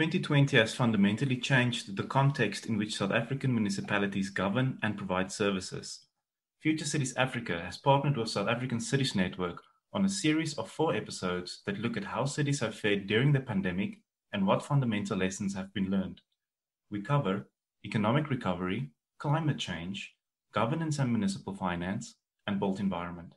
2020 has fundamentally changed the context in which South African municipalities govern and provide services. Future Cities Africa has partnered with South African Cities Network on a series of four episodes that look at how cities have fared during the pandemic and what fundamental lessons have been learned. We cover economic recovery, climate change, governance and municipal finance, and built environment.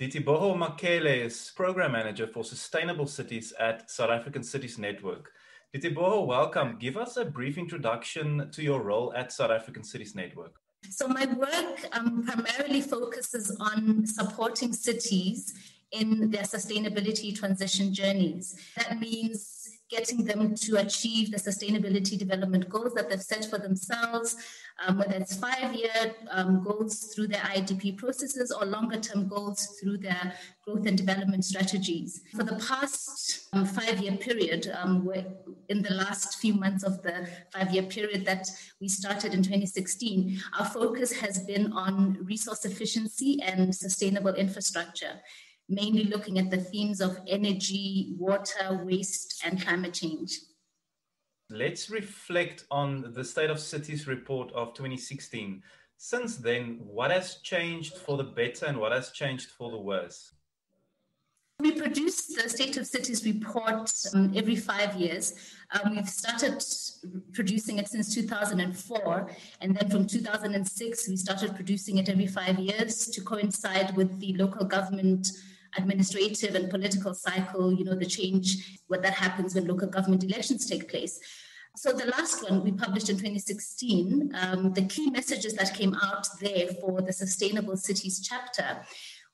Liteboho Makhele is Program Manager for Sustainable Cities at South African Cities Network. Liteboho, welcome. Give us a brief introduction to your role at South African Cities Network. So, my work um, primarily focuses on supporting cities in their sustainability transition journeys. That means getting them to achieve the sustainability development goals that they've set for themselves, um, whether it's five year um, goals through their IDP processes or longer term goals through their growth and development strategies. For the past um, five year period, um, in the last few months of the five year period that we started in 2016, our focus has been on resource efficiency and sustainable infrastructure mainly looking at the themes of energy, water, waste, and climate change. Let's reflect on the State of Cities report of 2016. Since then, what has changed for the better and what has changed for the worse? We produce the State of Cities report um, every five years. Um, we've started producing it since 2004, and then from 2006, we started producing it every five years to coincide with the local government administrative and political cycle, you know, the change, what that happens when local government elections take place. So the last one we published in 2016, um, the key messages that came out there for the Sustainable Cities chapter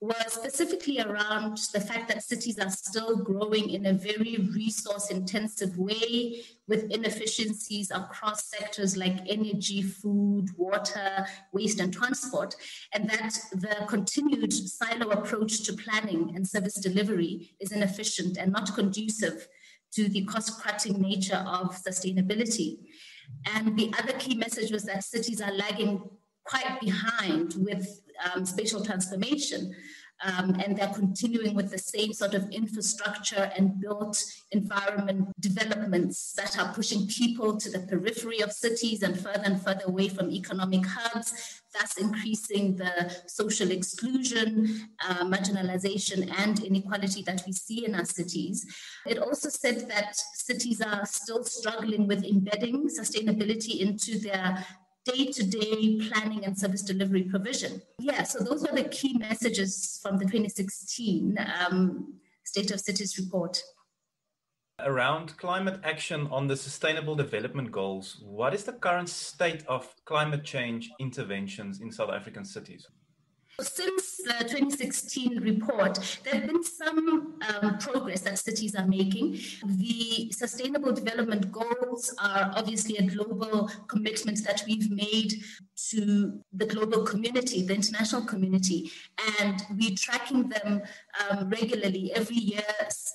was specifically around the fact that cities are still growing in a very resource intensive way with inefficiencies across sectors like energy, food, water, waste, and transport, and that the continued silo approach to planning and service delivery is inefficient and not conducive to the cost cutting nature of sustainability. And the other key message was that cities are lagging quite behind with um, spatial transformation. Um, and they're continuing with the same sort of infrastructure and built environment developments that are pushing people to the periphery of cities and further and further away from economic hubs, thus increasing the social exclusion, uh, marginalization, and inequality that we see in our cities. It also said that cities are still struggling with embedding sustainability into their day to day planning and service delivery provision. Yeah, so those were the key messages from the 2016 um, State of Cities report. Around climate action on the Sustainable Development Goals, what is the current state of climate change interventions in South African cities? Since the 2016 report, there have been some um, progress that cities are making. The Sustainable Development Goals are obviously a global commitment that we've made to the global community, the international community, and we're tracking them um, regularly. Every year,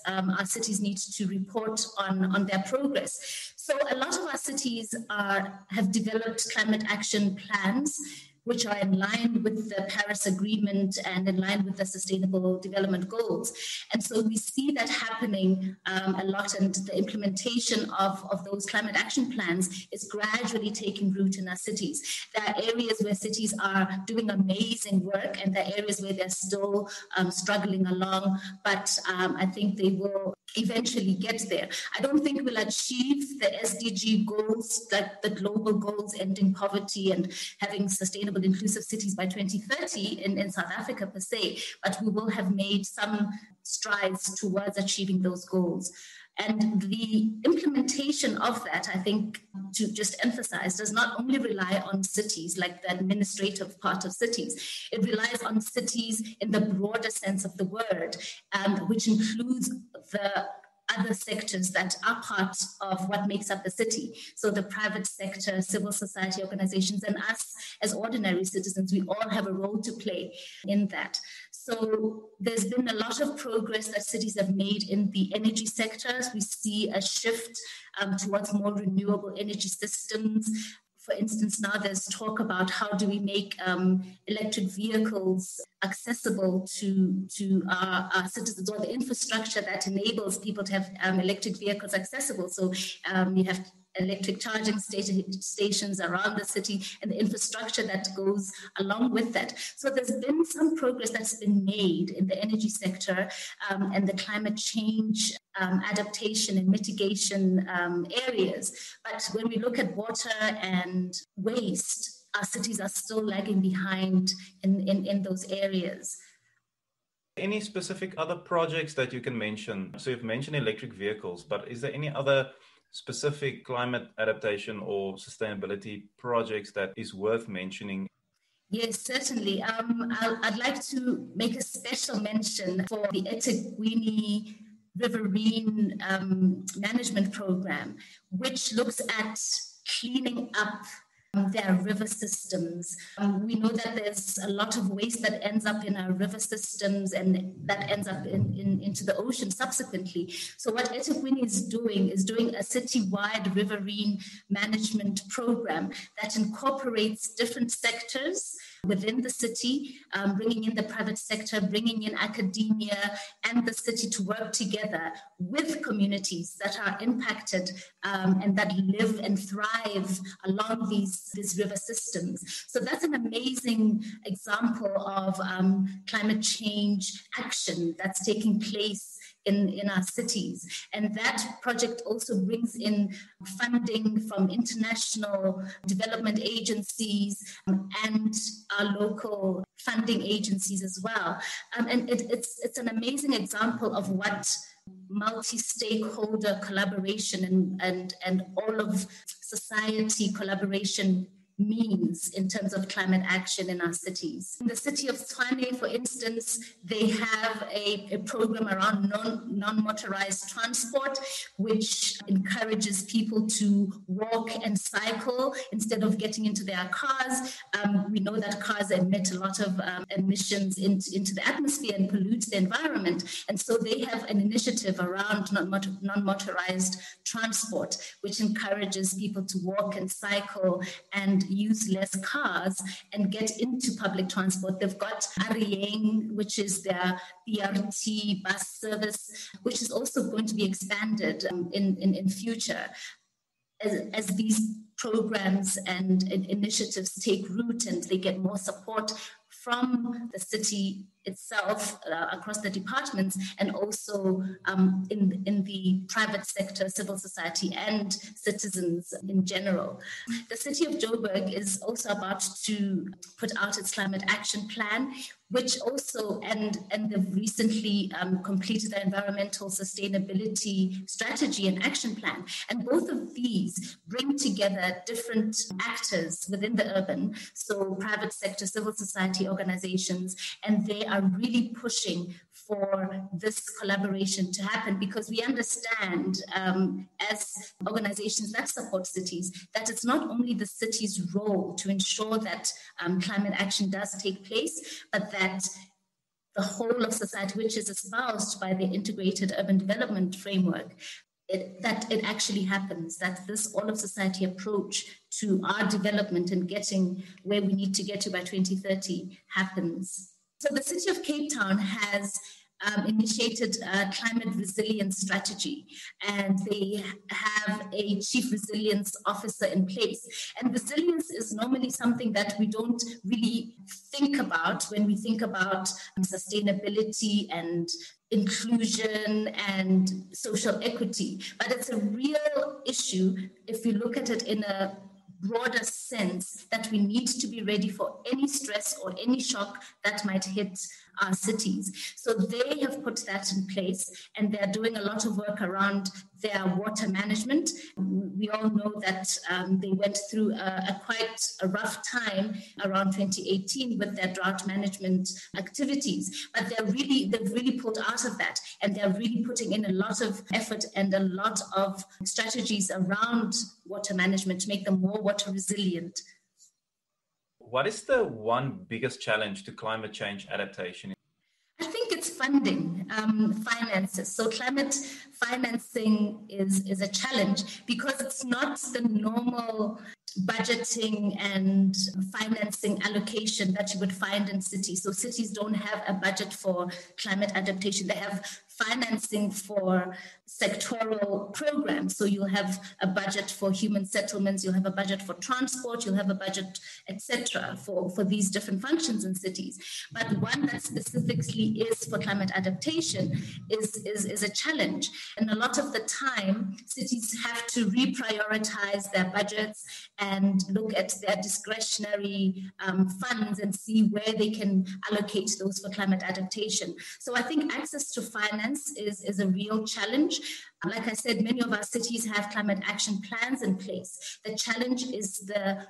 um, our cities need to report on, on their progress. So, a lot of our cities are, have developed climate action plans which are in line with the Paris Agreement and in line with the Sustainable Development Goals. And so we see that happening um, a lot, and the implementation of, of those climate action plans is gradually taking root in our cities. There are areas where cities are doing amazing work, and there are areas where they're still um, struggling along, but um, I think they will eventually get there. I don't think we'll achieve the SDG goals, like the global goals, ending poverty and having sustainable, inclusive cities by 2030 in, in South Africa per se, but we will have made some strides towards achieving those goals. And the implementation of that, I think, to just emphasize, does not only rely on cities, like the administrative part of cities, it relies on cities in the broader sense of the word, um, which includes the other sectors that are part of what makes up the city. So the private sector, civil society organizations, and us as ordinary citizens, we all have a role to play in that. So there's been a lot of progress that cities have made in the energy sectors. We see a shift um, towards more renewable energy systems For instance, now there's talk about how do we make um, electric vehicles accessible to, to our, our, citizens or the infrastructure that enables people to have um, electric vehicles accessible. So um, you have electric charging stations around the city and the infrastructure that goes along with that. So there's been some progress that's been made in the energy sector um, and the climate change um, adaptation and mitigation um, areas. But when we look at water and waste, our cities are still lagging behind in, in, in those areas. Any specific other projects that you can mention? So you've mentioned electric vehicles, but is there any other specific climate adaptation or sustainability projects that is worth mentioning? Yes, certainly. Um, i would like to make a special mention for the eThekwini Riverine um, Management Program, which looks at cleaning up um, their river systems. Um, we know that there's a lot of waste that ends up in our river systems and that ends up in, in, into the ocean subsequently. So what eThekwini is doing is doing a citywide riverine management program that incorporates different sectors within the city, um, bringing in the private sector, bringing in academia and the city to work together with communities that are impacted um, and that live and thrive along these, these river systems. So that's an amazing example of um, climate change action that's taking place in, in our cities. And that project also brings in funding from international development agencies um, and our local funding agencies as well. Um, and it, it's, it's an amazing example of what multi-stakeholder collaboration and, and, and all of society collaboration means in terms of climate action in our cities. In the city of Tshwane, for instance, they have a, a program around non, non-motorized transport, which encourages people to walk and cycle instead of getting into their cars. Um, we know that cars emit a lot of um, emissions into, into the atmosphere and pollute the environment. And so they have an initiative around non-motorized transport, which encourages people to walk and cycle and use less cars and get into public transport. They've got A-Re-Yeng, which is their BRT bus service, which is also going to be expanded um, in, in, in future. As, as these programs and initiatives take root and they get more support from the city itself uh, across the departments and also um, in, in the private sector, civil society, and citizens in general. The city of Joburg is also about to put out its climate action plan, which also, and, and they've recently um, completed the environmental sustainability strategy and action plan. And both of these bring together different actors within the urban, so private sector, civil society organizations, and they are really pushing for this collaboration to happen because we understand um, as organizations that support cities that it's not only the city's role to ensure that um, climate action does take place, but that the whole of society, which is espoused by the integrated urban development framework, it, that it actually happens, that this all of society approach to our development and getting where we need to get to by 2030 happens. So the city of Cape Town has um, initiated a climate resilience strategy, and they have a chief resilience officer in place. And resilience is normally something that we don't really think about when we think about sustainability and inclusion and social equity. But it's a real issue if you look at it in a broader sense that we need to be ready for any stress or any shock that might hit our cities. So they have put that in place and they're doing a lot of work around their water management. We all know that um, they went through a, a, quite a rough time around 2018 with their drought management activities, but they're really they've really pulled out of that, and they're really putting in a lot of effort and a lot of strategies around water management to make them more water resilient. What is the one biggest challenge to climate change adaptation? I think it's funding, um, finances. So climate financing is, is a challenge because it's not the normal budgeting and financing allocation that you would find in cities. So cities don't have a budget for climate adaptation. They have financing for sectoral programs. So you'll have a budget for human settlements, you'll have a budget for transport, you'll have a budget, etc., for, for these different functions in cities. But one that specifically is for climate adaptation is, is, is a challenge. And a lot of the time, cities have to reprioritize their budgets and look at their discretionary um, funds and see where they can allocate those for climate adaptation. So I think access to finance is, is a real challenge. Like I said, many of our cities have climate action plans in place. The challenge is the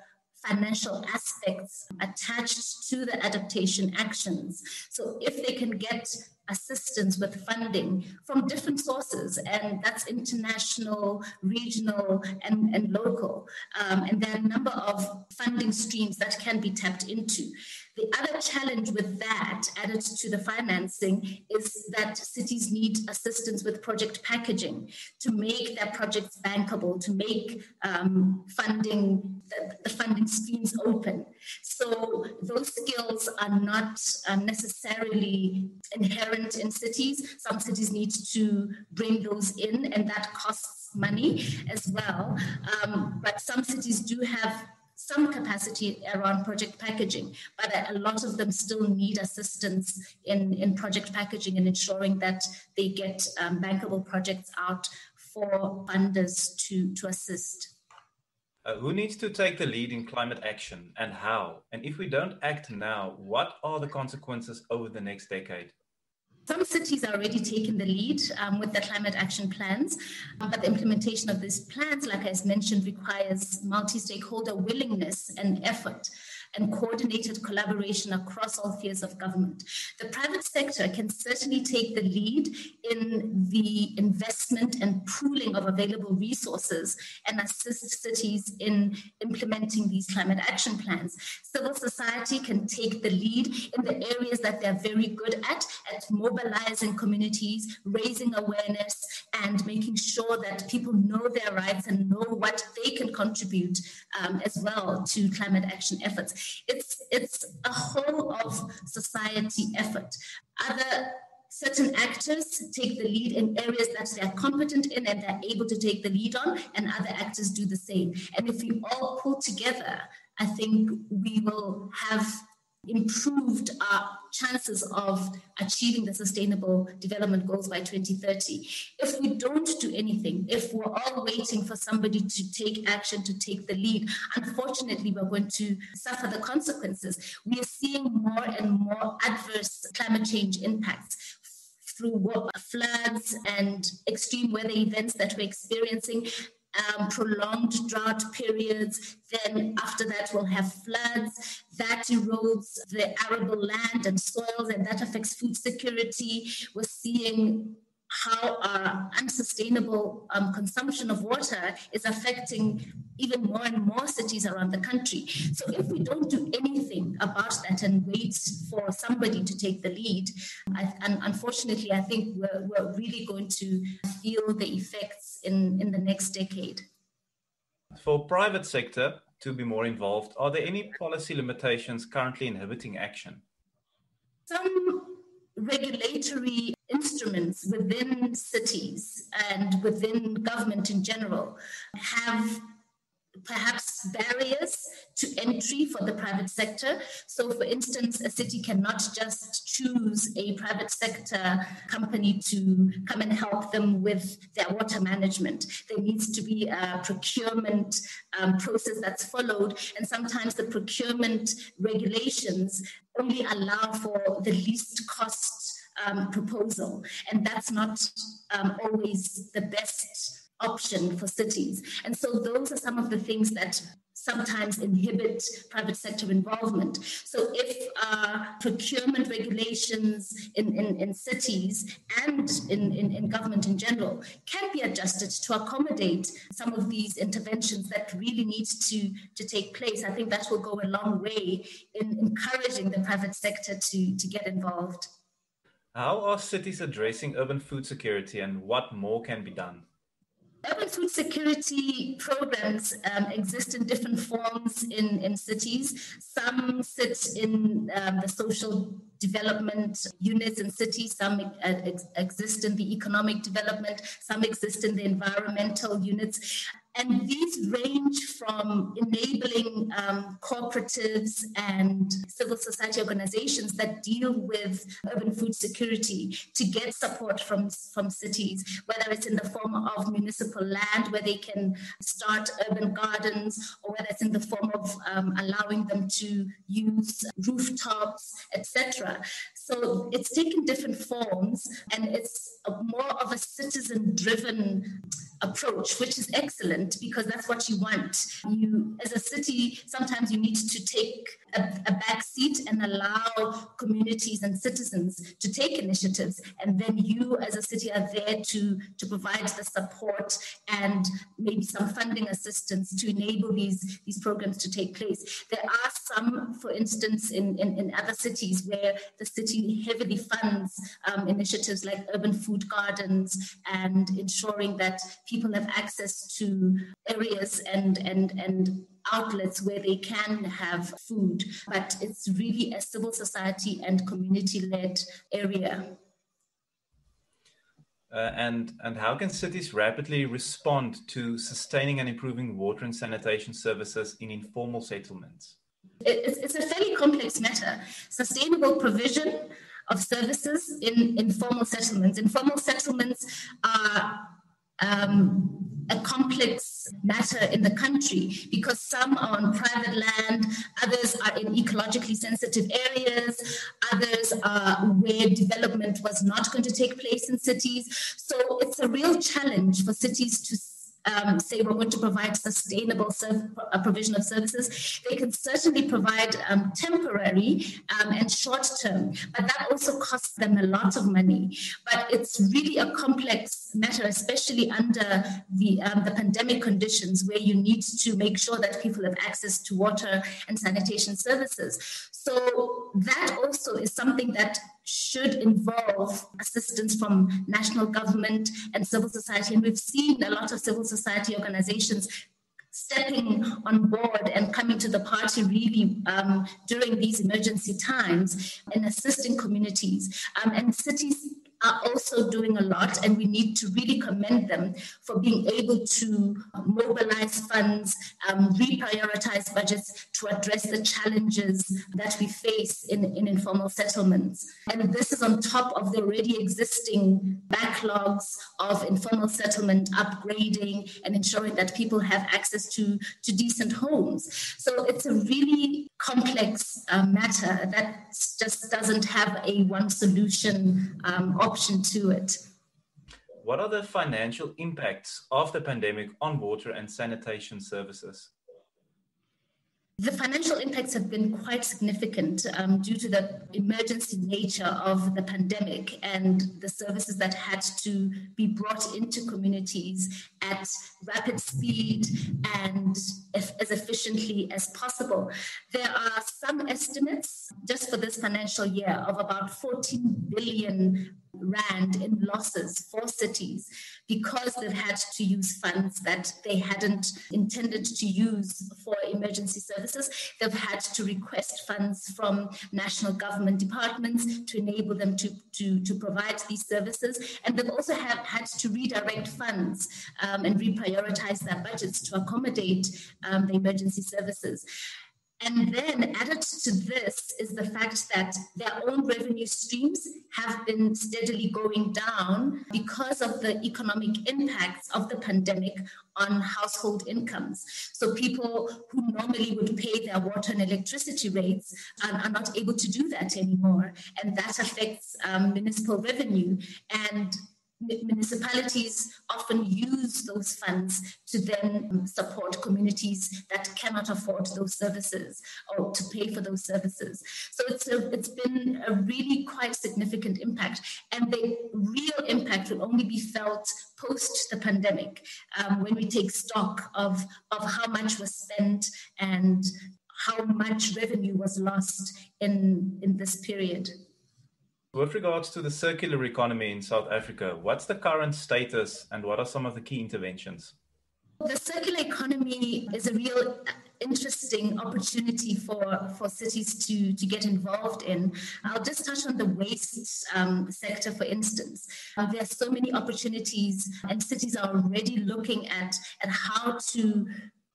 financial aspects attached to the adaptation actions. So if they can get assistance with funding from different sources, and that's international, regional, and, and local. Um, and there are a number of funding streams that can be tapped into. The other challenge with that, added to the financing, is that cities need assistance with project packaging to make their projects bankable, to make um, funding the, the, funding streams open. So those skills are not um, necessarily inherent in cities. Some cities need to bring those in, and that costs money as well. Um, but some cities do have some capacity around project packaging, but a lot of them still need assistance in, in project packaging and ensuring that they get um, bankable projects out for funders to, to assist. Uh, who needs to take the lead in climate action and how? And if we don't act now, what are the consequences over the next decade? Some cities are already taking the lead um, with the climate action plans, um, but the implementation of these plans, like I mentioned, requires multi stakeholder willingness and effort and coordinated collaboration across all spheres of government. The private sector can certainly take the lead in the investment and pooling of available resources and assist cities in implementing these climate action plans. Civil society can take the lead in the areas that they're very good at, at mobilizing communities, raising awareness, and making sure that people know their rights and know what they can contribute um, as well to climate action efforts. It's, it's a whole of society effort. Other certain actors take the lead in areas that they are competent in and they're able to take the lead on, and other actors do the same. And if we all pull together, I think we will have improved our chances of achieving the sustainable development goals by 2030. If we don't do anything, if we're all waiting for somebody to take action, to take the lead, unfortunately, we're going to suffer the consequences. We are seeing more and more adverse climate change impacts through floods and extreme weather events that we're experiencing um, prolonged drought periods. Then after that, we'll have floods. That erodes the arable land and soils, and that affects food security. We're seeing how our unsustainable um, consumption of water is affecting even more and more cities around the country. So if we don't do anything about that and wait for somebody to take the lead, I, and unfortunately, I think we're, we're really going to feel the effects in, in the next decade. For private sector to be more involved, are there any policy limitations currently inhibiting action? Some regulatory instruments within cities and within government in general have perhaps barriers to entry for the private sector. So, for instance, a city cannot just choose a private sector company to come and help them with their water management. There needs to be a procurement um, process that's followed, and sometimes the procurement regulations only allow for the least cost um, proposal, and that's not um, always the best option for cities. And so those are some of the things that sometimes inhibit private sector involvement. So if uh, procurement regulations in, in, in cities and in, in, in, government in general can be adjusted to accommodate some of these interventions that really need to, to take place, I think that will go a long way in encouraging the private sector to, to get involved. How are cities addressing urban food security and what more can be done? Urban food security programs um, exist in different forms in, in cities. Some sit in um, the social development units in cities, some uh, ex- exist in the economic development, some exist in the environmental units. And these range from enabling um, cooperatives and civil society organizations that deal with urban food security to get support from, from cities, whether it's in the form of municipal land where they can start urban gardens, or whether it's in the form of um, allowing them to use rooftops, etc. So it's taken different forms and it's more of a citizen driven approach, which is excellent because that's what you want. You, as a city, sometimes you need to take a, a back seat and allow communities and citizens to take initiatives, and then you, as a city, are there to to provide the support and maybe some funding assistance to enable these these programs to take place. There are some, for instance, in in, in other cities where the city heavily funds um, initiatives like urban food gardens and ensuring that people have access to areas and and and outlets where they can have food but it's really a civil society and community led area. Uh, and and how can cities rapidly respond to sustaining and improving water and sanitation services in informal settlements? It's, it's a fairly complex matter. Sustainable provision of services in informal settlements. Informal settlements are um, a complex matter in the country because some are on private land, others are in ecologically sensitive areas, others are where development was not going to take place in cities. So it's a real challenge for cities to um, say we're going to provide sustainable serv- provision of services. They can certainly provide um, temporary um, and short term, but that also costs them a lot of money. But it's really a complex matter, especially under the, um, the pandemic conditions where you need to make sure that people have access to water and sanitation services. So that also is something that should involve assistance from national government and civil society. And we've seen a lot of civil society organizations stepping on board and coming to the party really um, during these emergency times and assisting communities. Um, and cities are also doing a lot, and we need to really commend them for being able to mobilize funds, um, reprioritize budgets to address the challenges that we face in, in informal settlements. And this is on top of the already existing backlogs of informal settlement upgrading and ensuring that people have access to, to decent homes. So it's a really complex uh, matter that just doesn't have a one solution um, option to it. What are the financial impacts of the pandemic on water and sanitation services? The financial impacts have been quite significant um, due to the emergency nature of the pandemic and the services that had to be brought into communities at rapid speed and as efficiently as possible. There are some estimates just for this financial year of about 14 billion rand in losses for cities because they've had to use funds that they hadn't intended to use for emergency services. They've had to request funds from national government departments to enable them to, to, to provide these services. And they've also have had to redirect funds um, and reprioritize their budgets to accommodate um, the emergency services. And then added to this is the fact that their own revenue streams have been steadily going down because of the economic impacts of the pandemic on household incomes. So people who normally would pay their water and electricity rates are, are not able to do that anymore. And that affects um, municipal revenue. And municipalities often use those funds to then support communities that cannot afford those services or to pay for those services. So it's a, it's been a really quite significant impact, and the real impact will only be felt post the pandemic um, when we take stock of of how much was spent and how much revenue was lost in in this period. With regards to the circular economy in South Africa, what's the current status and what are some of the key interventions? The circular economy is a real interesting opportunity for, for cities to, to get involved in. I'll just touch on the waste um, sector, for instance. Uh, there are so many opportunities, and cities are already looking at, at how to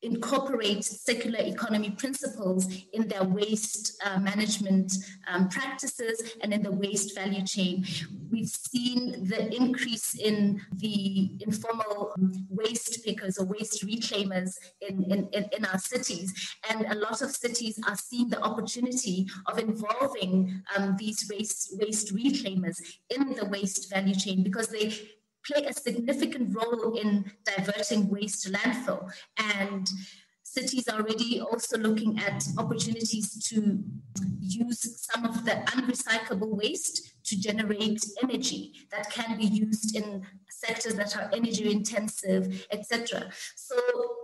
incorporate circular economy principles in their waste uh, management um, practices and in the waste value chain. We've seen the increase in the informal waste pickers or waste reclaimers in, in, in, in our cities. And a lot of cities are seeing the opportunity of involving um, these waste, waste reclaimers in the waste value chain because they play a significant role in diverting waste to landfill. And cities are already also looking at opportunities to use some of the unrecyclable waste to generate energy that can be used in sectors that are energy intensive, etc. So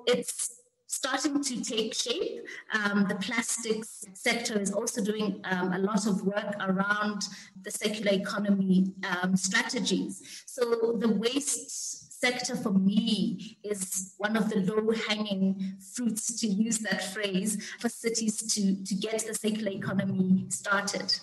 it's starting to take shape. Um, the plastics sector is also doing um, a lot of work around the circular economy um, strategies. So the waste sector for me is one of the low hanging fruits, to use that phrase, for cities to, to get the circular economy started.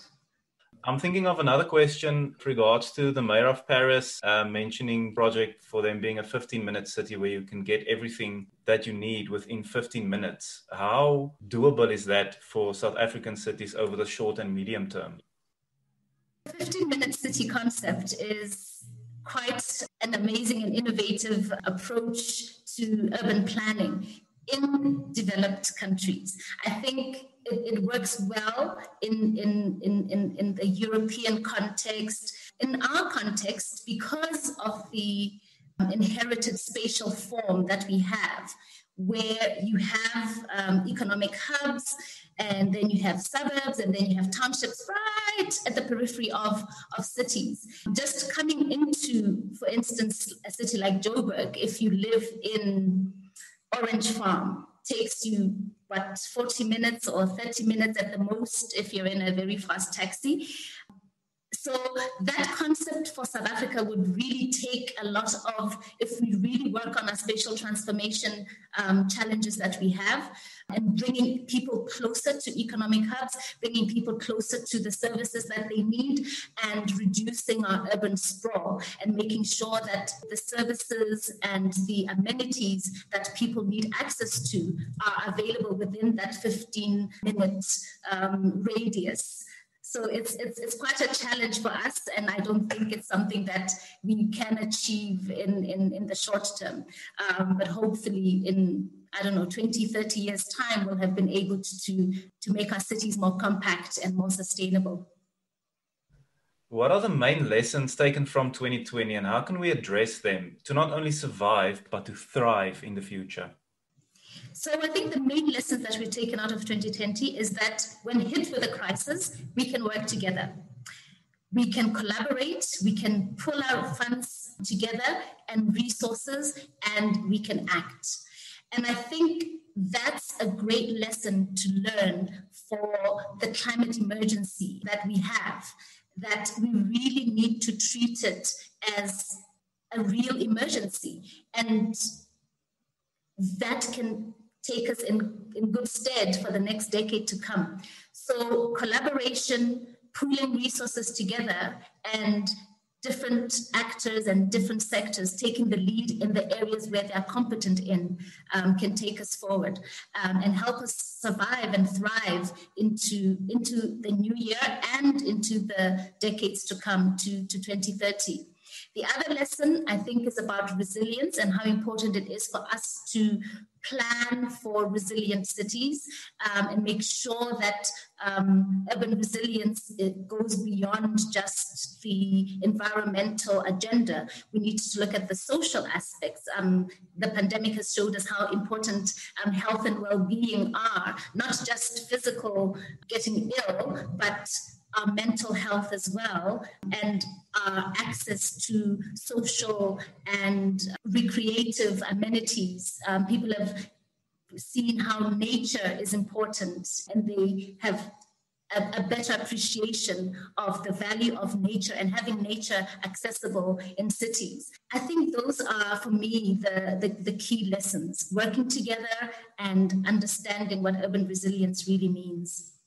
I'm thinking of another question with regards to the mayor of Paris uh, mentioning project for them being a 15 minute city where you can get everything that you need within 15 minutes. How doable is that for South African cities over the short and medium term? The 15 minute city concept is quite an amazing and innovative approach to urban planning in developed countries. I think it, it works well in, in, in, in, in the European context. In our context, because of the um, inherited spatial form that we have, where you have um, economic hubs and then you have suburbs and then you have townships right at the periphery of, of cities. Just coming into, for instance, a city like Joburg, if you live in Orange Farm, takes you what 40 minutes or 30 minutes at the most if you're in a very fast taxi. So that concept for South Africa would really take a lot of, if we really work on our spatial transformation um, challenges that we have, and bringing people closer to economic hubs, bringing people closer to the services that they need, and reducing our urban sprawl, and making sure that the services and the amenities that people need access to are available within that 15 minute um, radius. So it's, it's, it's quite a challenge for us, and I don't think it's something that we can achieve in, in, in the short term. Um, but hopefully, in I don't know, 20, 30 years' time, we'll have been able to, to, to make our cities more compact and more sustainable. What are the main lessons taken from 2020, and how can we address them to not only survive, but to thrive in the future? So I think the main lessons that we've taken out of 2020 is that when hit with a crisis, we can work together. We can collaborate, we can pull our funds together and resources, and we can act. And I think that's a great lesson to learn for the climate emergency that we have, that we really need to treat it as a real emergency. And that can take us in, in good stead for the next decade to come. So, collaboration, pooling resources together, and different actors and different sectors taking the lead in the areas where they're competent in um, can take us forward um, and help us survive and thrive into, into the new year and into the decades to come to, to 2030. The other lesson I think is about resilience and how important it is for us to plan for resilient cities um, and make sure that um, urban resilience goes beyond just the environmental agenda. We need to look at the social aspects. Um, the pandemic has showed us how important um, health and well-being are, not just physical getting ill, but our mental health as well and our access to social and recreative amenities. Um, people have seen how nature is important and they have a, a, better appreciation of the value of nature and having nature accessible in cities. I think those are, for me, the, the, the key lessons working together and understanding what urban resilience really means.